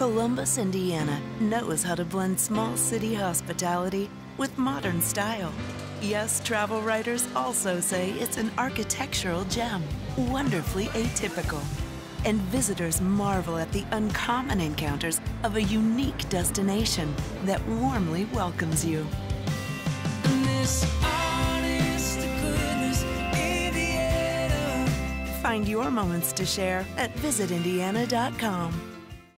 Columbus, Indiana knows how to blend small city hospitality with modern style. Yes, travel writers also say it's an architectural gem, wonderfully atypical. And visitors marvel at the uncommon encounters of a unique destination that warmly welcomes you. Find your moments to share at visitindiana.com.